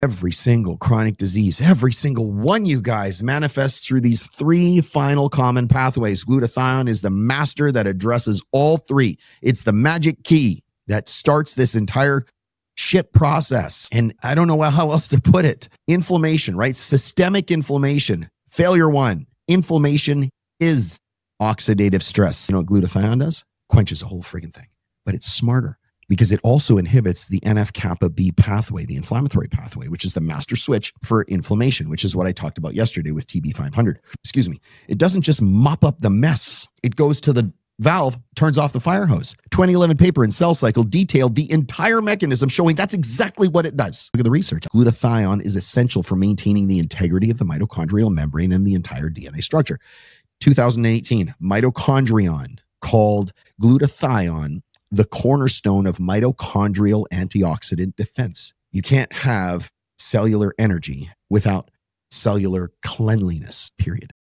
Every single chronic disease, every single one, you guys, manifests through these three final common pathways. Glutathione is the master that addresses all three. It's the magic key that starts this entire shit process. And I don't know how else to put it. Inflammation, right? Systemic inflammation. Failure one. Inflammation is oxidative stress. You know what glutathione does? Quenches the whole friggin' thing, but it's smarter because it also inhibits the NF kappa B pathway, the inflammatory pathway, which is the master switch for inflammation, which is what I talked about yesterday with TB500. Excuse me. It doesn't just mop up the mess, it goes to the valve, turns off the fire hose. 2011 paper in Cell Cycle detailed the entire mechanism showing that's exactly what it does. Look at the research. Glutathione is essential for maintaining the integrity of the mitochondrial membrane and the entire DNA structure. 2018, mitochondrion called glutathione the cornerstone of mitochondrial antioxidant defense. You can't have cellular energy without cellular cleanliness, period.